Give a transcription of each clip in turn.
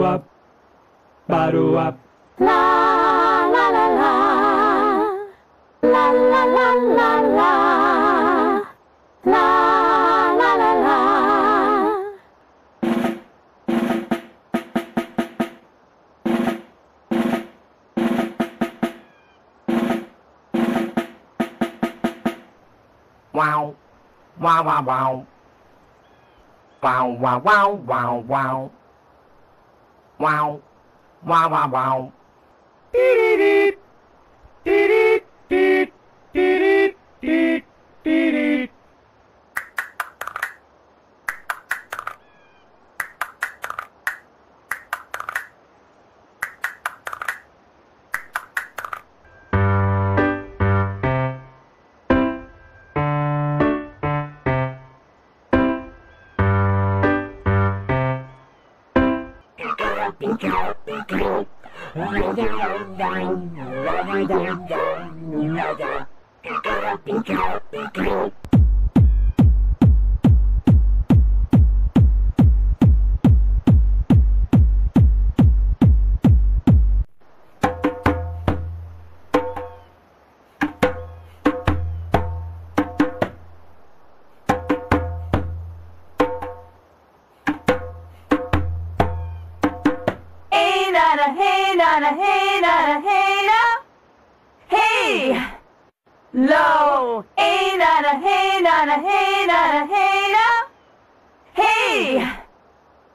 up, bottle up. La la la la. La la la la la. La la la la. Wow. Wow, wow, wow. Wow, wow, wow, wow, wow. Wow. Wow, wow, wow. Dee-dee-dee. Dee-dee-dee. Hey Low. Hey nana, hey nana, hey nana, hey na. Hey.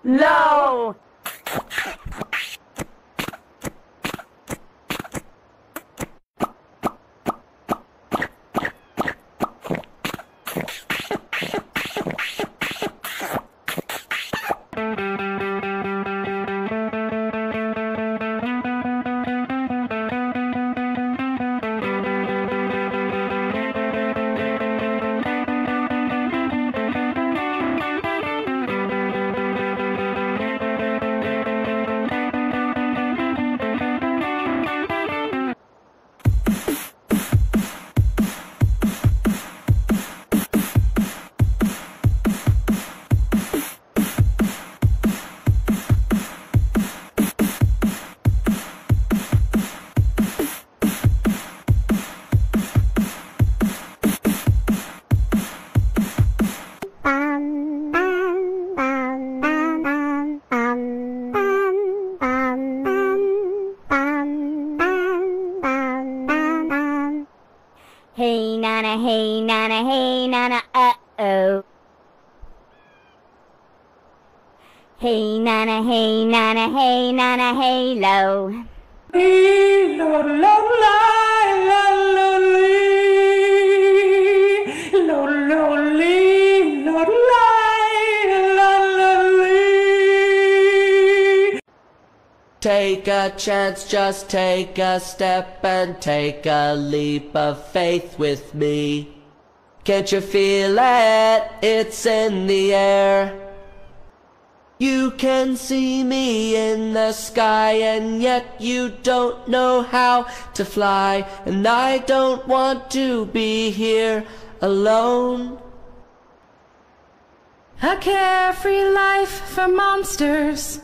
Low. Hey nana, hey nana, hey nana, hey low. Take a chance, just take a step and take a leap of faith with me. Can't you feel it? It's in the air. You can see me in the sky and yet you don't know how to fly and I don't want to be here alone. A carefree life for monsters.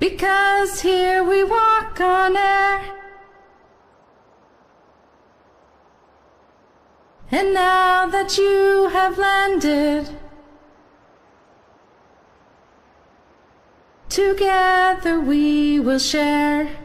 Because here we walk on air. And now that you have landed, together we will share.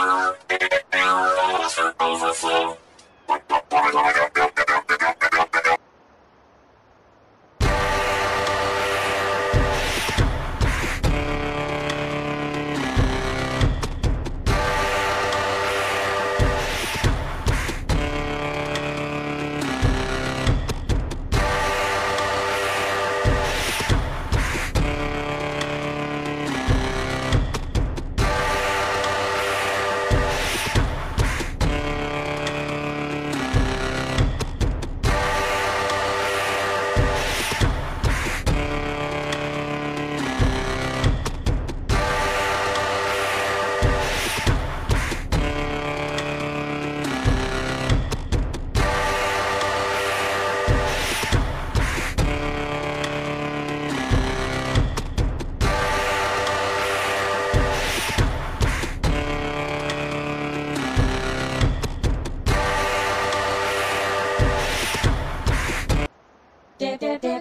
Para siempre es así.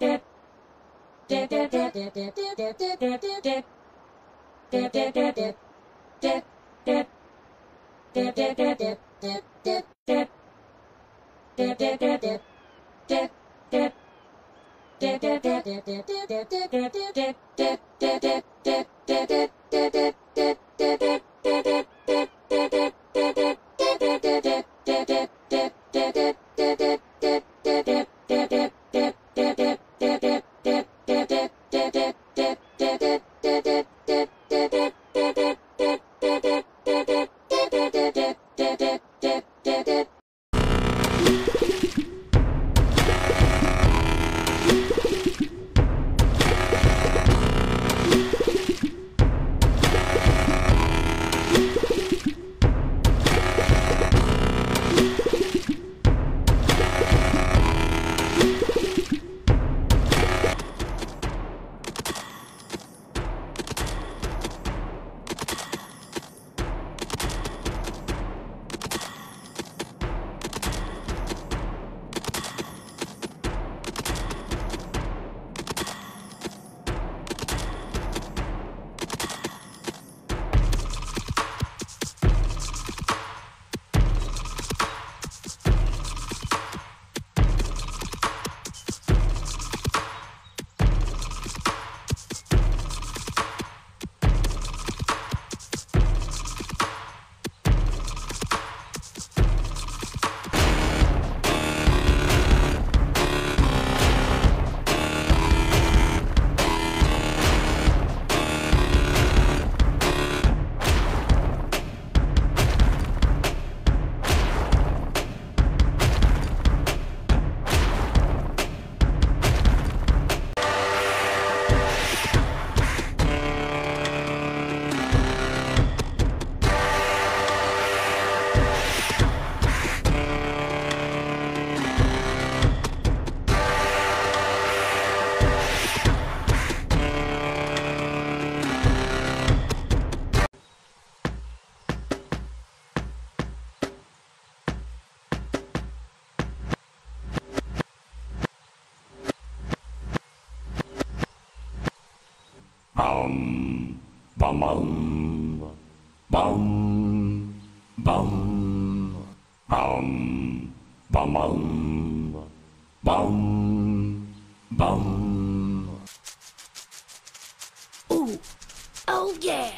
Dip, dip. Bum, bum, bum, bum, bum, bum, bum, bum, bum. Ooh, oh yeah.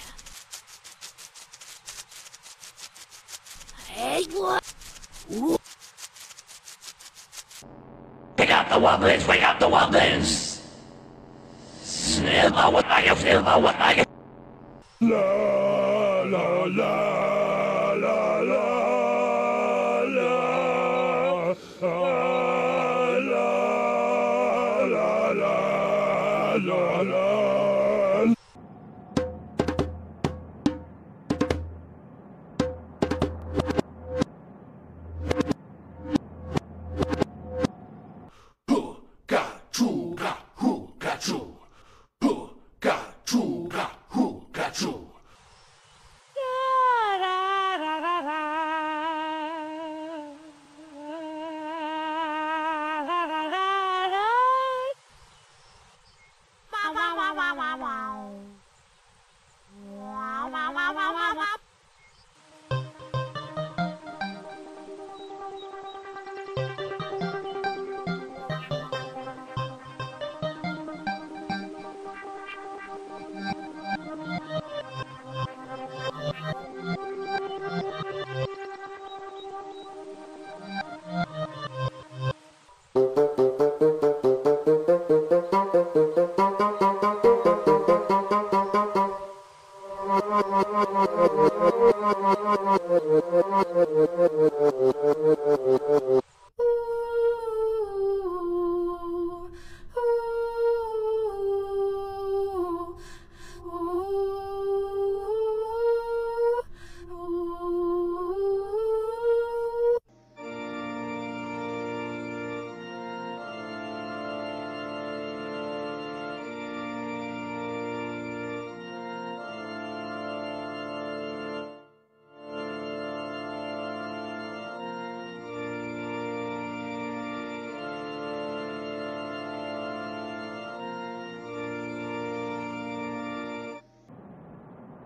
Hey, what? Ooh. Pick up the wobblers, wake up the wobblers. happens? Snipper, what are you, Snipper, what are you? La la la la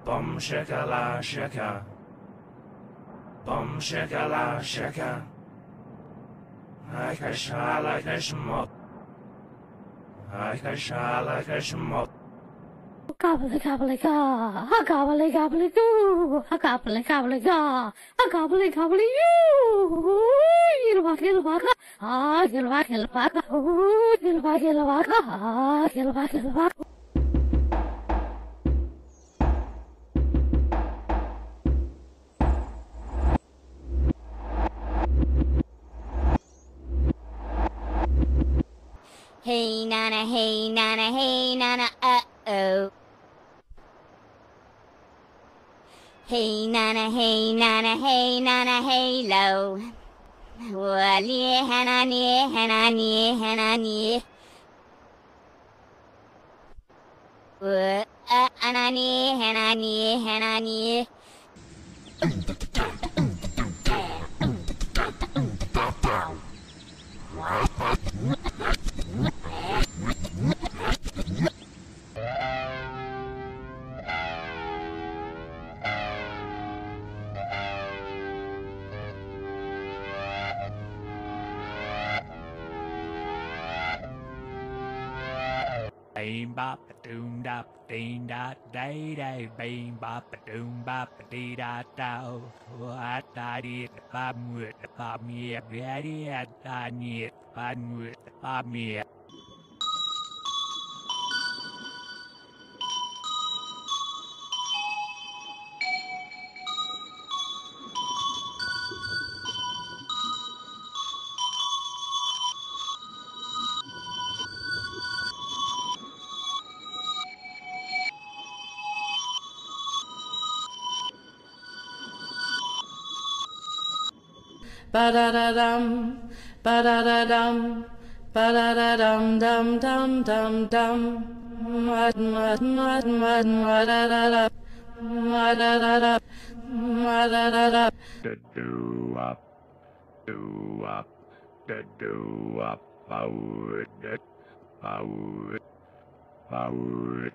Bum shakala shaka. Bum shakala shaka. I can shall I can smut. I can Akashala kashmot. Akashala kashmot. Gobbly-gobbly-ga, gobbly-gobbly-goo, gobbly-gobbly-ga, gobbly-gobbly-you, gilwa-gilwa-ga, ah, gilwa-gilwa-ga, ooh, gilwa-gilwa-ga, ah, gilwa-gilwa-ga. nana hey nana hey nana hey low. Wali hanani hanani hanani. Uh, Anani hanani hanani. bop a doom da ding da day day bing bop a doom bop a dee da da what I did it. I'm with if I'm here I need if I'm with if I'm here Ba da da dum, ba da da dum, ba da da dum dum dum dum dum. Ma ma ma ma ma da da da, ma da da da, ma da da da. Da do up, do up, da do up, power it, power it, power it.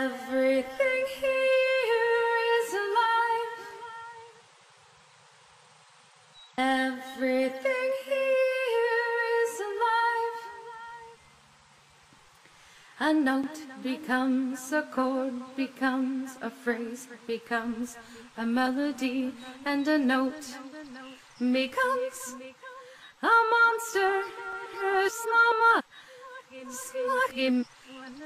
Everything here is alive. Everything here is alive. A note becomes a chord, becomes a phrase, becomes a melody, and a note becomes a monster. Slama. Slugim.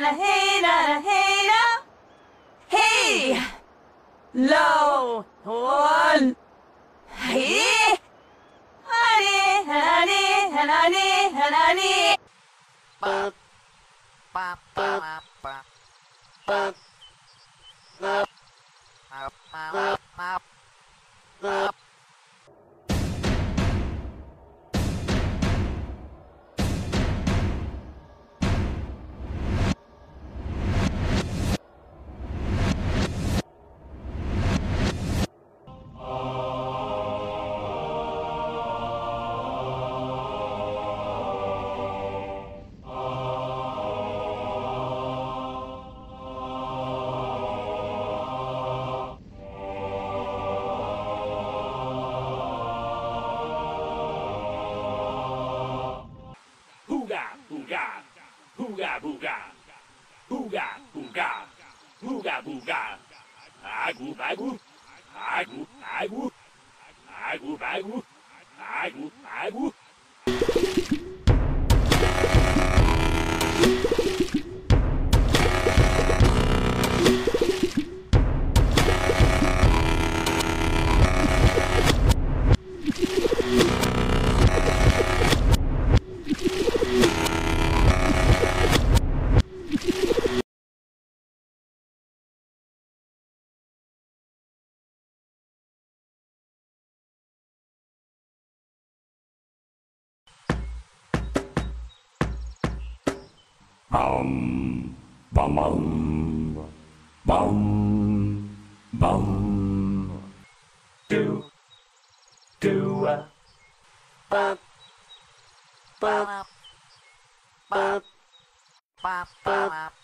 nana, hey nana, hey na. Hey, low one. Hey, honey, honey, honey, honey. Hooga, Bum, bum, bum, bum, bum. Do, do, uh, Bop. Bop. Bop. Bop. Shoo-a-doo-a-doo,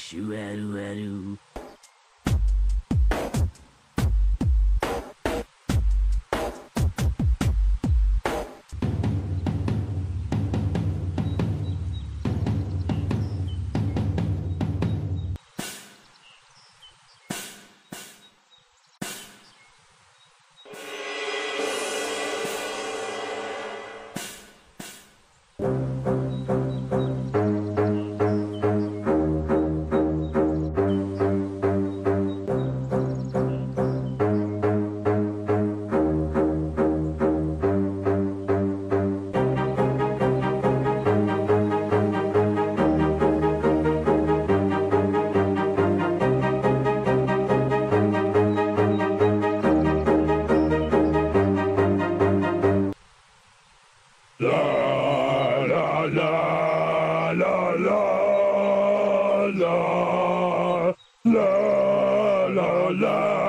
Yeshu Adu Adu. La la la. la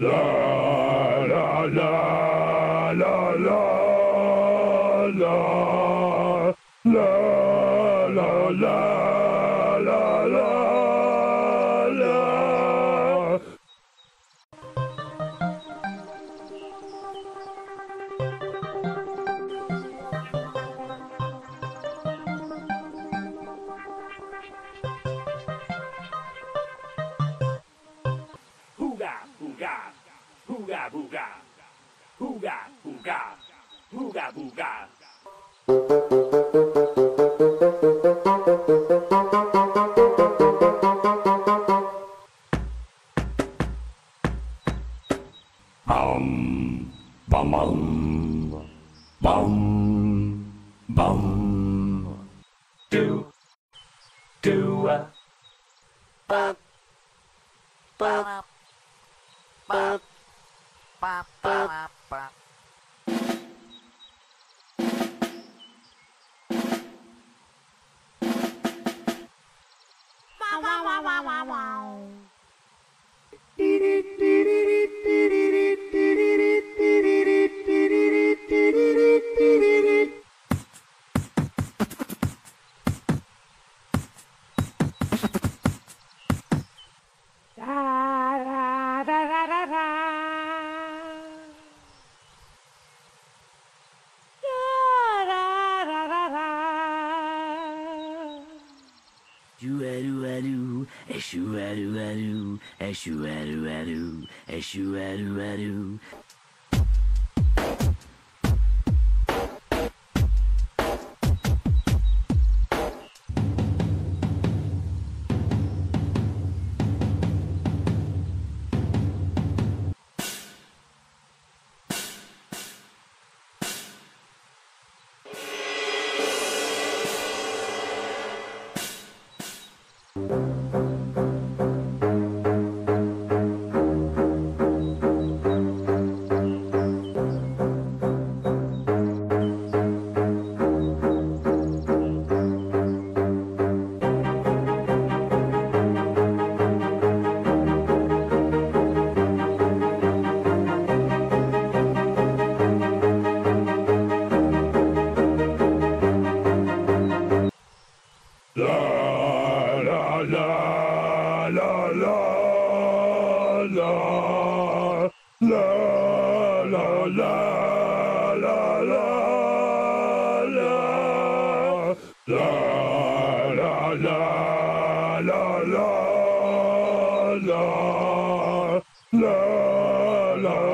Yeah. pap pap pap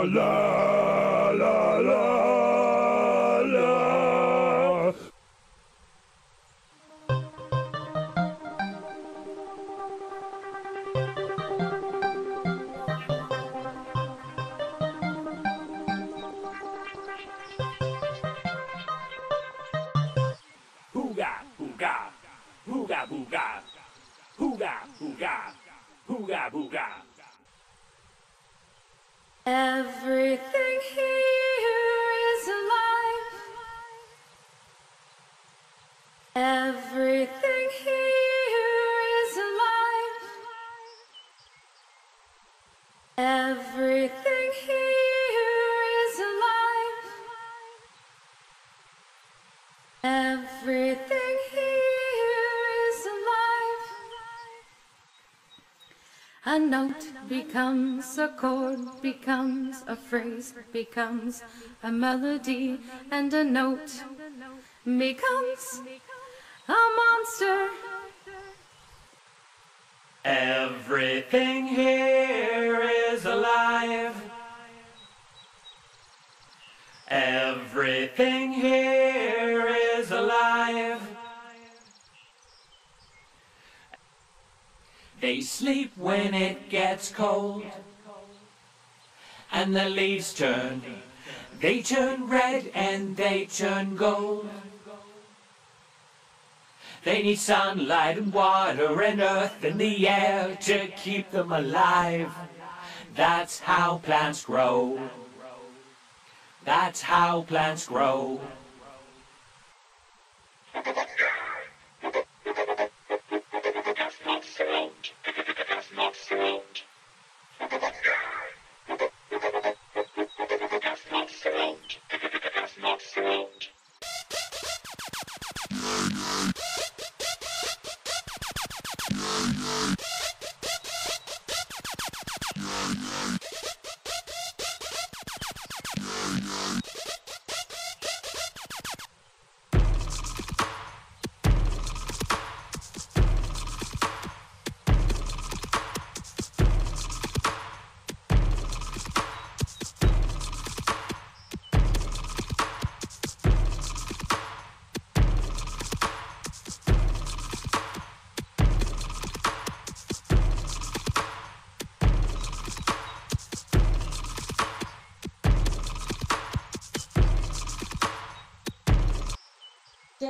Love. Becomes a chord, becomes a phrase, becomes a melody, and a note becomes a monster. Everything here is alive. Everything here is alive. They sleep when it gets cold. And the leaves turn. They turn red and they turn gold. They need sunlight and water and earth and the air to keep them alive. That's how plants grow. That's how plants grow. sound. It's not sound. It's not sound. It's not sound.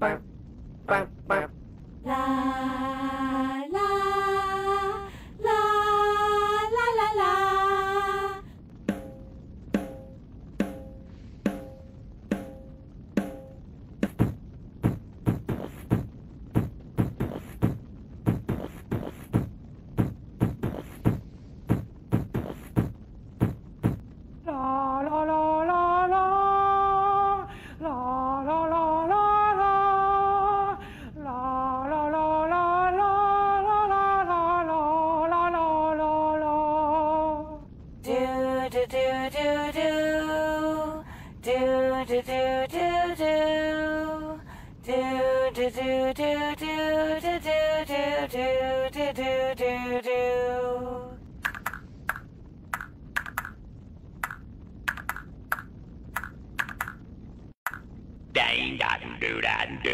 bam, bam, bam.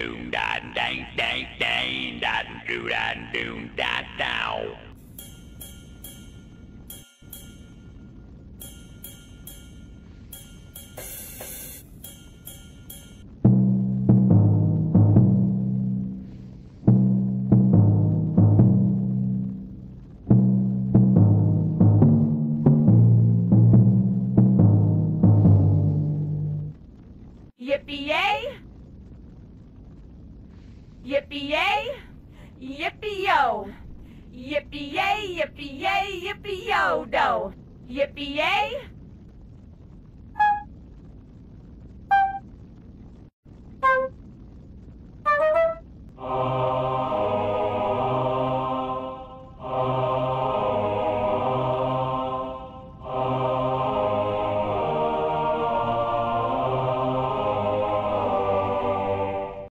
Da do da dang dang dang da do da do da dow.